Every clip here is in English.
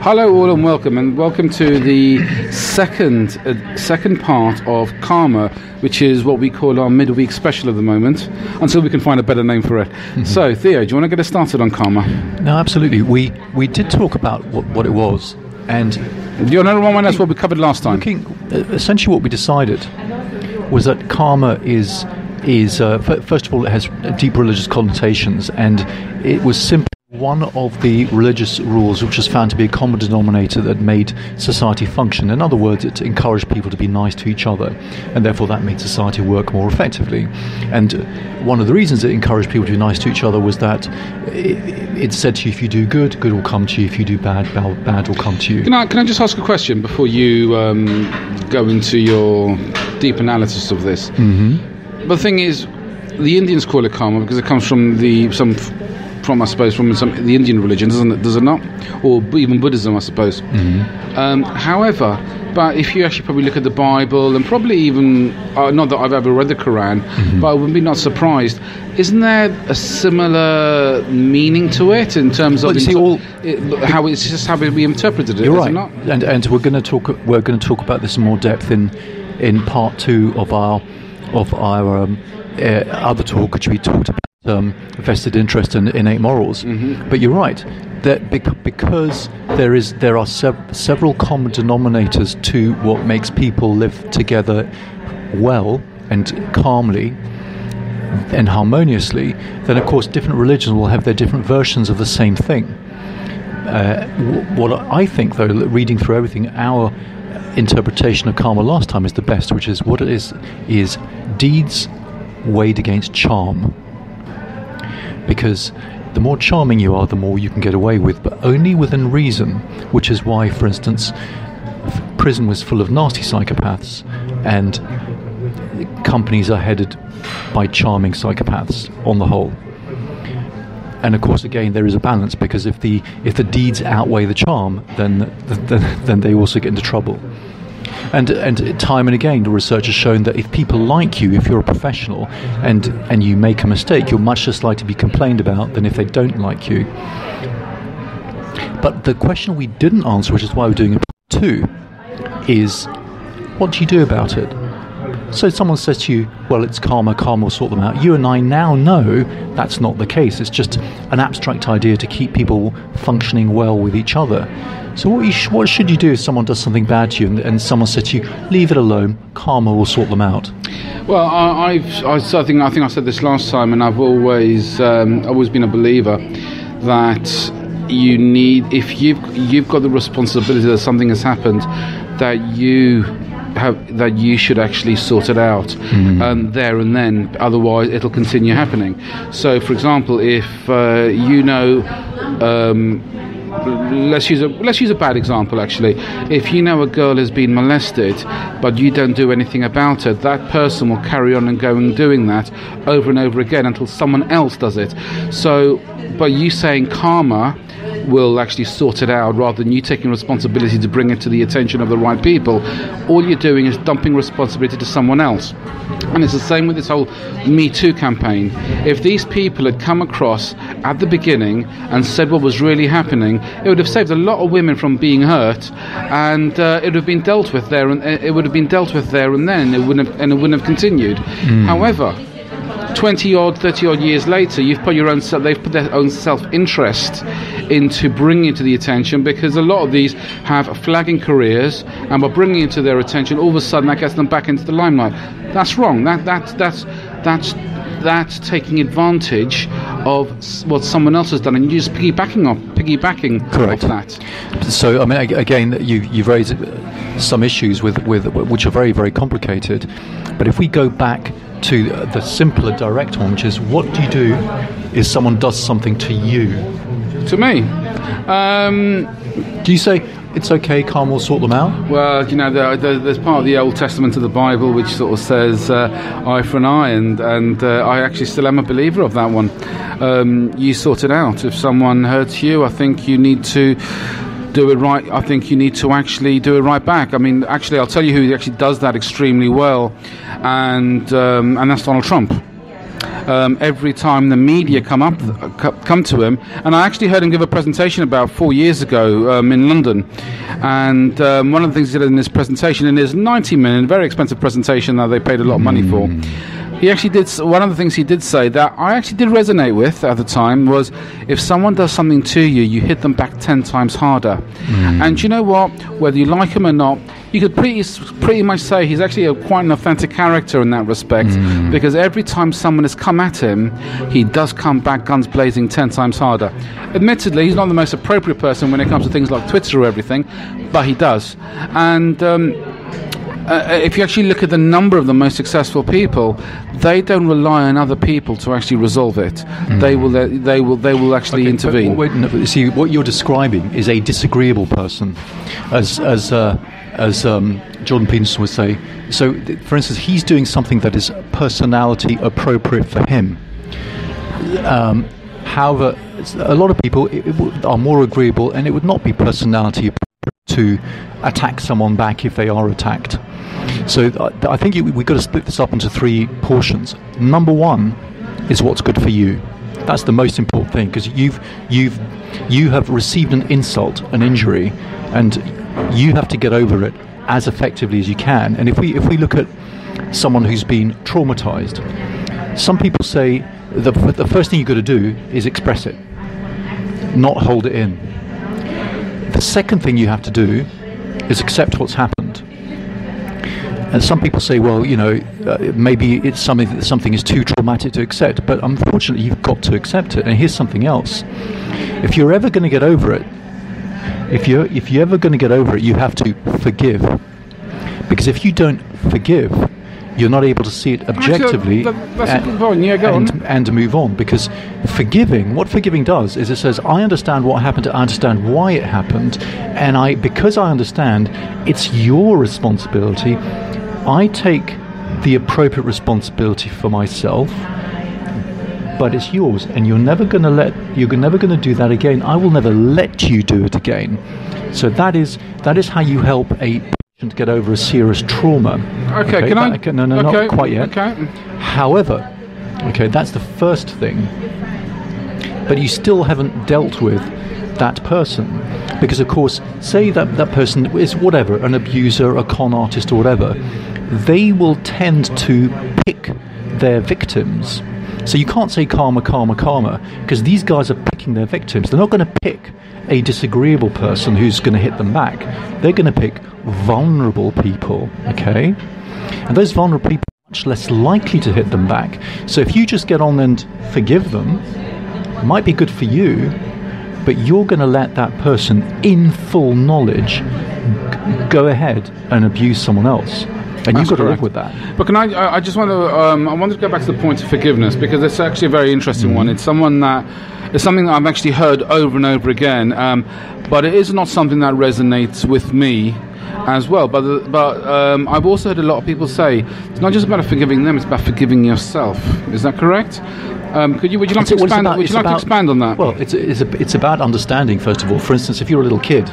Hello, all, and welcome, and welcome to the second uh, second part of Karma, which is what we call our midweek special at the moment, until we can find a better name for it. So, Theo, do you want to get us started on Karma? No, absolutely. We we did talk about what, what it was, and Do you want to remind us what we covered last time? looking uh, essentially what we decided was that karma is is uh, f- first of all it has deep religious connotations, and it was simply one of the religious rules which was found to be a common denominator that made society function. In other words, it encouraged people to be nice to each other, and therefore that made society work more effectively. And one of the reasons it encouraged people to be nice to each other was that it, it said to you, if you do good, good will come to you. If you do bad, bad, bad will come to you. Can I, can I just ask a question before you um, go into your deep analysis of this? Mm-hmm. The thing is, the Indians call it karma because it comes from the some from I suppose from some the Indian religion, doesn't it? Does it not? Or even Buddhism, I suppose. Um, however, but if you actually probably look at the Bible and probably even uh, not that I've ever read the Quran, but I would be not surprised. Isn't there a similar meaning to it in terms of Well, see, inter- all- it, how it's just how we interpreted it? You're is right, it not? and and we're going to talk we're going to talk about this in more depth in in part two of our of our um, uh, other talk, which we talked about um, vested interest and innate morals. But you're right that bec- because there is there are sev- several common denominators to what makes people live together well and calmly and harmoniously, then of course different religions will have their different versions of the same thing. Uh, w- what I think, though, reading through everything, our interpretation of karma last time is the best, which is what it is is deeds weighed against charm. Because the more charming you are, the more you can get away with, but only within reason. Which is why, for instance, prison was full of nasty psychopaths, and companies are headed by charming psychopaths on the whole. And of course, again, there is a balance because if the if the deeds outweigh the charm, then then, then they also get into trouble. And and time and again, the research has shown that if people like you, if you're a professional, and and you make a mistake, you're much less likely to be complained about than if they don't like you. But the question we didn't answer, which is why we're doing it part two, is what do you do about it? So someone says to you, well, it's karma, karma will sort them out. You and I now know that's not the case. It's just an abstract idea to keep people functioning well with each other. So what, you sh- what should you do if someone does something bad to you and, and someone says to you, leave it alone, karma will sort them out? Well, I, I've, I, I think I think I said this last time, and I've always um, always been a believer that you need if you've you've got the responsibility that something has happened, that you have that you should actually sort it out um, there and then. Otherwise, it'll continue happening. So, for example, if uh, you know. Um, let's use a let's use a bad example actually. If you know a girl has been molested but you don't do anything about it that person will carry on and going doing that over and over again until someone else does it. So by you saying karma will actually sort it out rather than you taking responsibility to bring it to the attention of the right people all you're doing is dumping responsibility to someone else and it's the same with this whole Me Too campaign. If these people had come across at the beginning and said what was really happening, it would have saved a lot of women from being hurt, and uh, it would have been dealt with there, and it would have been dealt with there and then. It wouldn't have, and it wouldn't have continued. However. 20 odd, 30 odd years later, you've put your own, they've put their own self interest into bringing it to the attention because a lot of these have flagging careers, and by bringing it to their attention, all of a sudden that gets them back into the limelight. That's wrong. That, that, that's, that's, that's taking advantage of what someone else has done, and you're just piggybacking off, piggybacking Correct. off that. So, I mean, again, you, you've raised uh, some issues with, with which are very, very complicated. But if we go back to the simpler, direct one, which is what do you do if someone does something to you? To me, um, Do you say it's okay, karma will sort them out? Well, you know, there, there, there's part of the Old Testament of the Bible which sort of says uh, eye for an eye, and and uh, I actually still am a believer of that one. Um, you sort it out. If someone hurts you, I think you need to do it right. I think you need to actually do it right back. I mean, actually, I'll tell you who actually does that extremely well, and um, and that's Donald Trump. um, every time the media come up come to him. And I actually heard him give a presentation about four years ago um, in London. And um, one of the things he did in this presentation, in his 90 minute, very expensive presentation that they paid a lot of money for he actually did one of the things he did say that I actually did resonate with at the time was if someone does something to you, you hit them back ten times harder. Mm. And you know what? Whether you like him or not, you could pretty pretty much say he's actually a, quite an authentic character in that respect mm. because every time someone has come at him, he does come back guns blazing ten times harder. Admittedly, he's not the most appropriate person when it comes to things like Twitter or everything, but he does. And um, uh, uh, if you actually look at the number of the most successful people, they don't rely on other people to actually resolve it. Mm. They will. Uh, they will. They will actually okay, intervene. Wait, no, see, what you're describing is a disagreeable person, as as uh, as um, Jordan Peterson would say. So, th- for instance, he's doing something that is personality appropriate for him. Um, however, a lot of people it, it are more agreeable, and it would not be personality to attack someone back if they are attacked. So uh, I think we've got to split this up into three portions. Number one is what's good for you. That's the most important thing because you've you've you have received an insult, an injury, and you have to get over it as effectively as you can. And if we if we look at someone who's been traumatized, some people say the, the first thing you've got to do is express it, not hold it in. The second thing you have to do is accept what's happened. And some people say, well, you know, uh, maybe it's something that something is too traumatic to accept, but unfortunately, you've got to accept it. And here's something else: if you're ever going to get over it, if you're if you're ever going to get over it, you have to forgive, because if you don't forgive, you're not able to see it objectively and, yeah, and, and, move on. Because forgiving, what forgiving does is it says, I understand what happened, I understand why it happened, and I because I understand, it's your responsibility. I take the appropriate responsibility for myself but it's yours and you're never going to let you're never going to do that again i will never let you do it again so that is that is how you help a patient get over a serious trauma. Okay, okay can I? no, no, okay, not quite yet. Okay. However, okay, that's the first thing. But you still haven't dealt with that person. Because, of course, say that that person is whatever, an abuser, a con artist, or whatever, they will tend to pick their victims. So you can't say karma, karma, karma, because these guys are picking their victims. They're not going to pick a disagreeable person who's going to hit them back. They're going to pick vulnerable people, okay? And those vulnerable people are much less likely to hit them back. So if you just get on and forgive them, it might be good for you, but you're going to let that person, in full knowledge, go ahead and abuse someone else. And That's you've got correct. to live with that. But can I? I just want to. Um, I wanted to go back to the point of forgiveness because it's actually a very interesting mm. one. It's someone that it's something that I've actually heard over and over again, um, but it is not something that resonates with me as well. But but um, I've also heard a lot of people say it's not just about forgiving them; it's about forgiving yourself. Is that correct? Um, could you would you like to expand? About, would you like about, to expand on that? Well, it's it's, a, it's about understanding first of all. For instance, if you're a little kid,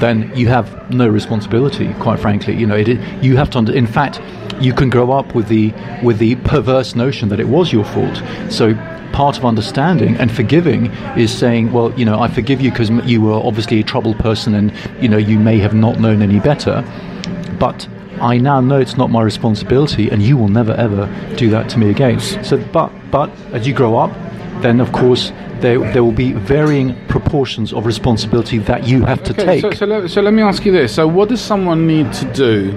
then you have no responsibility. Quite frankly, you know, it, you have to. Under, in fact, you can grow up with the with the perverse notion that it was your fault. So part of understanding and forgiving is saying, well, you know, I forgive you because you were obviously a troubled person and, you know, you may have not known any better. But I now know it's not my responsibility and you will never ever do that to me again. So, but, but as you grow up, then of course there, there will be varying proportions of responsibility that you have to okay, take. So, so, let, so let me ask you this. So what does someone need to do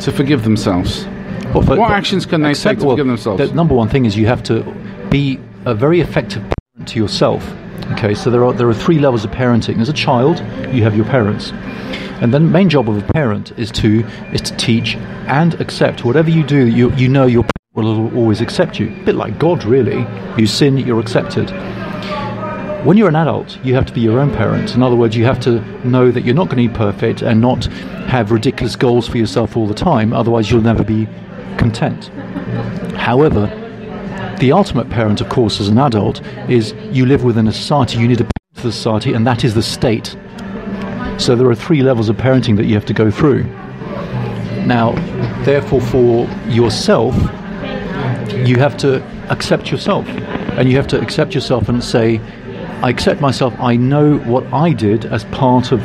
to forgive themselves? Well, for, what actions can they take to well, forgive themselves? The number one thing is you have to be a very effective parent to yourself. Okay, so there are there are three levels of parenting. As a child, you have your parents, and then the main job of a parent is to is to teach and accept whatever you do. You you know your will always accept you. A bit like God, really. You sin, you're accepted. When you're an adult, you have to be your own parent. In other words, you have to know that you're not going to be perfect and not have ridiculous goals for yourself all the time. Otherwise, you'll never be content. However, the ultimate parent, of course, as an adult, is you live within a society, you need a parent for the society, and that is the state. So there are three levels of parenting that you have to go through. Now, therefore, for yourself, you have to accept yourself, and you have to accept yourself and say, "I accept myself. I know what I did as part of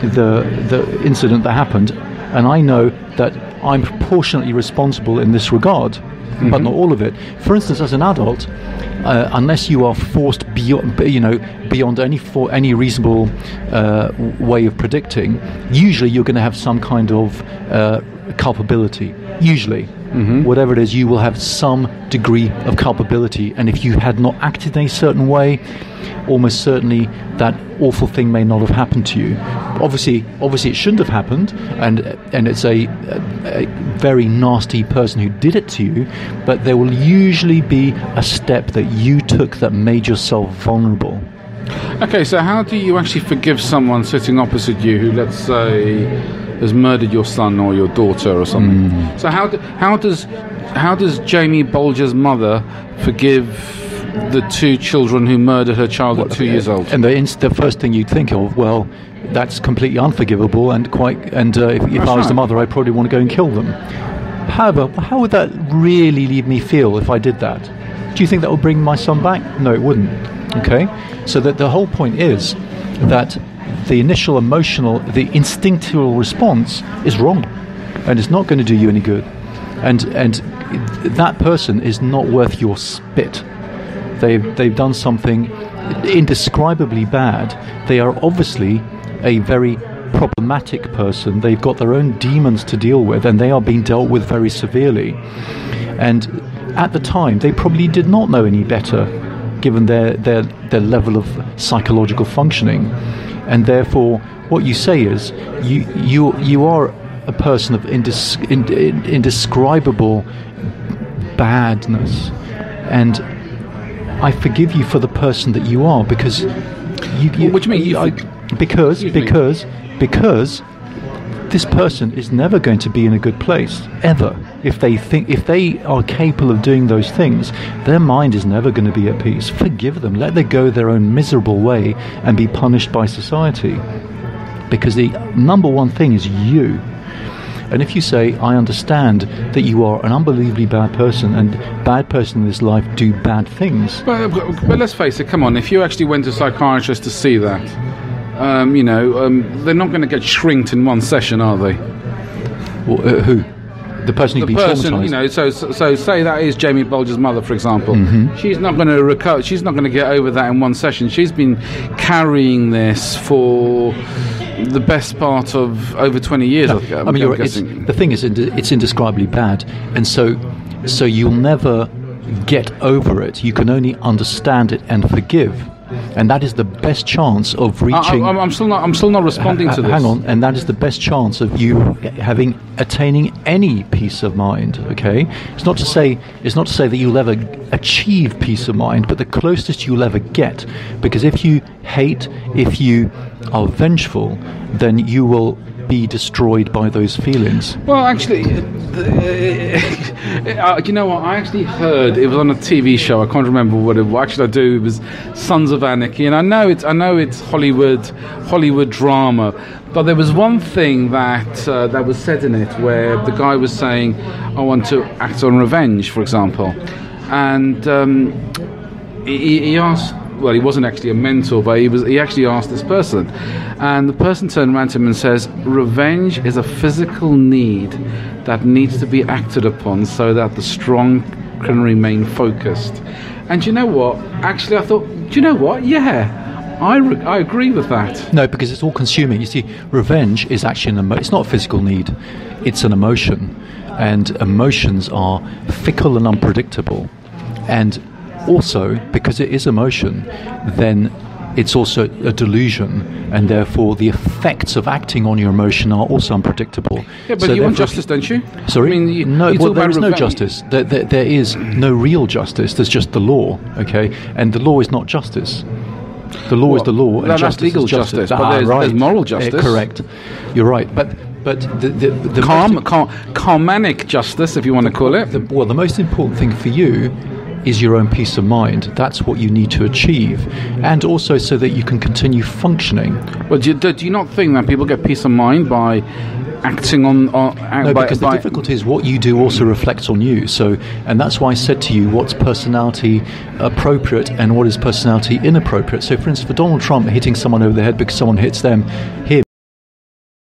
the the incident that happened, and I know that I'm proportionately responsible in this regard." But not all of it. For instance, as an adult, uh, unless you are forced beyond, you know, beyond any for any reasonable uh, way of predicting, usually you're going to have some kind of uh, culpability. Usually, whatever it is, you will have some degree of culpability. And if you had not acted in a certain way, almost certainly that awful thing may not have happened to you. Obviously, obviously it shouldn't have happened, and and it's a, a, a very nasty person who did it to you. But there will usually be a step that you took that made yourself vulnerable. Okay, so how do you actually forgive someone sitting opposite you who, let's say, has murdered your son or your daughter or something? Hmm. So how do, how does how does Jamie Bulger's mother forgive the two children who murdered her child at two years old? And the, inst- the first thing you'd think of, well, that's completely unforgivable, and quite. And uh, if, if I was the mother, I'd probably want to go and kill them. However, how would that really leave me feel if I did that? Do you think that would bring my son back? No, it wouldn't. Okay, so that the whole point is that the initial emotional, the instinctual response is wrong, and it's not going to do you any good. And and that person is not worth your spit. They've, they've done something indescribably bad. They are obviously a very problematic person. They've got their own demons to deal with, and they are being dealt with very severely. And at the time, they probably did not know any better, given their, their, their level of psychological functioning. And therefore, what you say is you, you, you are a person of indis- ind- ind- indescribable badness. And I forgive you for the person that you are because you. you what do you mean, you I- because me. because because this person is never going to be in a good place ever. If they think if they are capable of doing those things, their mind is never going to be at peace. Forgive them. Let them go their own miserable way and be punished by society. Because the number one thing is you. And if you say, I understand that you are an unbelievably bad person and bad person in this life do bad things, But, but, but let's face it, come on, if you actually went to a psychiatrist to see that, um, you know, um, they're not going to get shrinked in one session, are they? uh, who? The person who's The been person, you know, so, so so say that is Jamie Bulger's mother, for example. Mm-hmm. She's not going to recover. She's not going to get over that in one session. She's been carrying this for the best part of over twenty years. I, think, I mean, you're, it's, guessing. the thing is, it's indescribably bad, and so, so you'll never get over it. You can only understand it and forgive, and that is the best chance of reaching. am I'm still not. I'm still not responding to Ha- this. Hang on, and that is the best chance of you having attaining any peace of mind. Okay, it's not to say it's not to say that you'll ever achieve peace of mind, but the closest you'll ever get. Because if you hate, if you are vengeful, then you will be destroyed by those feelings. Well, actually, uh, uh, uh, uh, you know what? I actually heard it was on a TV show. I can't remember what it. What actually I do? It was Sons of Anarchy, and I know it's. I know it's Hollywood, Hollywood drama. But there was one thing that uh, that was said in it where the guy was saying, "I want to act on revenge," for example, and um, he, he asked. Well, he wasn't actually a mentor, but he was. He actually asked this person, and the person turned around to him and says, "Revenge is a physical need that needs to be acted upon so that the strong can remain focused." And you know what? Actually, I thought, do you know what? Yeah, I re- I agree with that. No, because it's all consuming. You see, revenge is actually an emo- it's not a physical need, it's an emotion. And emotions are fickle and unpredictable. And also, because it is emotion, then it's also a delusion, and therefore the effects of acting on your emotion are also unpredictable. Yeah, but So you want justice, don't you? Sorry? I mean, you, no, you well, there is no justice. There, there, there is no real justice. There's just the law, okay? And the law is not justice. The law is the law, and justice legal is justice. justice, Ah, there's- right. there's moral Eh, justice. correct. You're right. But but the the, the Calm, most, calm, calmanic justice, if you want to call it. the, well, the most important thing for you is your own peace of mind. That's what you need to achieve, and also so that you can continue functioning. Well, do you, do you not think that people get peace of mind by acting on? on uh, No, by, because by- the difficulty is what you do also reflects on you. So, and that's why I said to you, what's personality appropriate and what is personality inappropriate. So, for instance, for Donald Trump hitting someone over the head because someone hits them, him.